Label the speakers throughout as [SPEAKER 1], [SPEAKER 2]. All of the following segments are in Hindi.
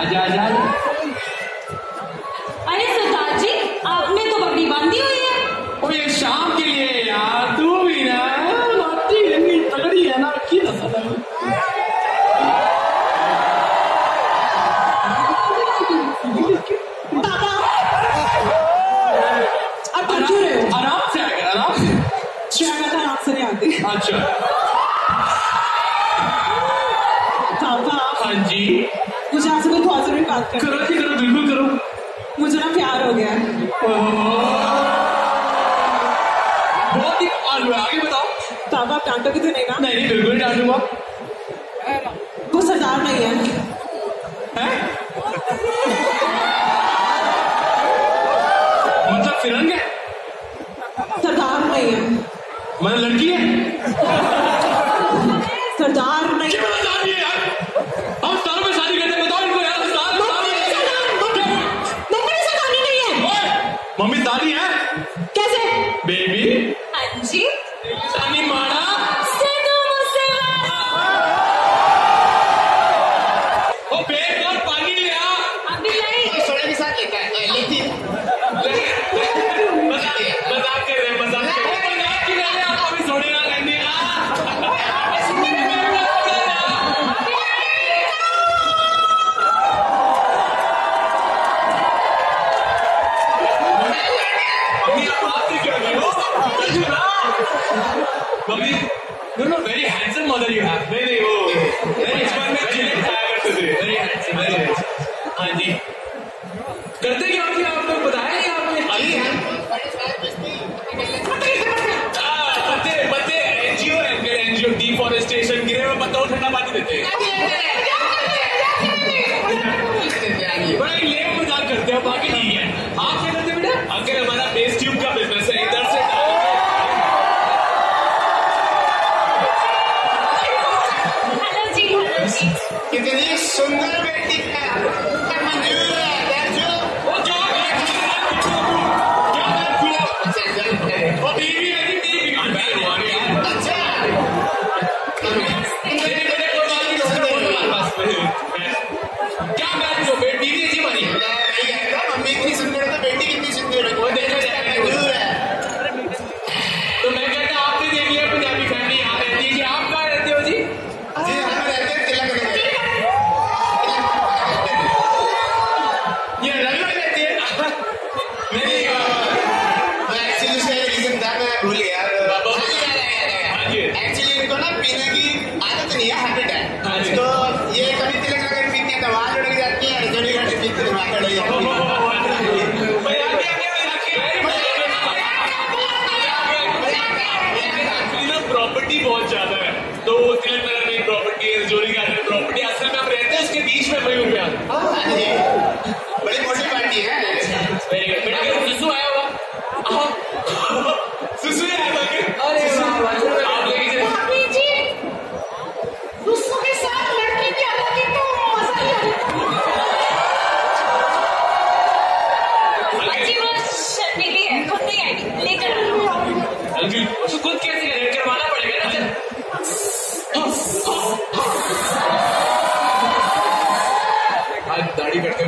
[SPEAKER 1] आजा
[SPEAKER 2] आजा
[SPEAKER 3] अरे सरदार जी आपने तो पगड़ी बांधी हुई है।
[SPEAKER 2] ओ ये शाम के लिए यार तू भी ना बाती इतनी तगड़ी है ना की
[SPEAKER 3] तो दसा तो
[SPEAKER 2] अच्छा। हाँ जी।
[SPEAKER 3] बात
[SPEAKER 2] करो करो बिल्कुल करो।
[SPEAKER 3] मुझे ना प्यार हो गया
[SPEAKER 2] बहुत ही आगे बताओ।
[SPEAKER 3] बाबा आप डांटोगे तो नहीं ना?
[SPEAKER 2] नहीं बिल्कुल डांटूँगा।
[SPEAKER 3] वो सरदार नहीं है, है?
[SPEAKER 2] मतलब फिरंग है?
[SPEAKER 3] सरदार नहीं है।
[SPEAKER 2] मतलब लड़की है?
[SPEAKER 3] सरदार नहीं। मम्मी है।
[SPEAKER 4] Kabir, you're a
[SPEAKER 2] very handsome mother you have.
[SPEAKER 4] Very actually इनको ना पीने की आदत नहीं है हार्ट
[SPEAKER 2] अटैक
[SPEAKER 4] तो ये कभी तिलक अगर पीते हैं तो वहाँ लड़क जाती है घड़ी घड़ी पीते हैं वहाँ लड़क जाती है
[SPEAKER 2] प्रॉपर्टी बहुत ज़्यादा है तो तिलक नगर में प्रॉपर्टी असल में हम रहते हैं उसके बीच में मयूर
[SPEAKER 4] बड़ी मोटी पार्टी है
[SPEAKER 2] वेरी गुड बेटा आया हुआ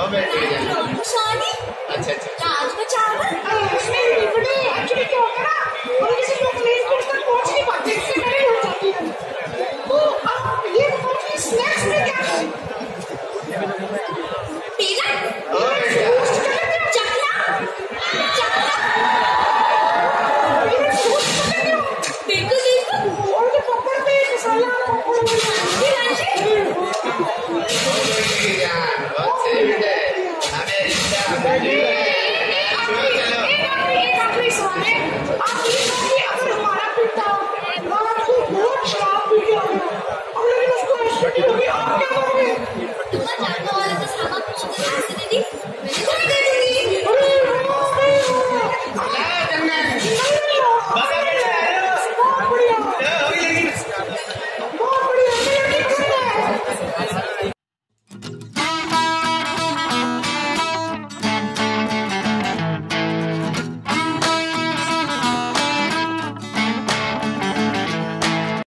[SPEAKER 4] बेटे अच्छा अच्छा।
[SPEAKER 3] नहीं बेटे एक्चुअली क्या होता है ना और किसी लोग प्लेन कोर्स तक पहुँच नहीं पाते इससे पहले हो जाती है तो आप ये बताओ कि स्नैक्स में क्या खाएँ
[SPEAKER 4] ओ बेटा
[SPEAKER 3] और जो पकड़ पे मसाला
[SPEAKER 4] ओ बेटे की जान बहुत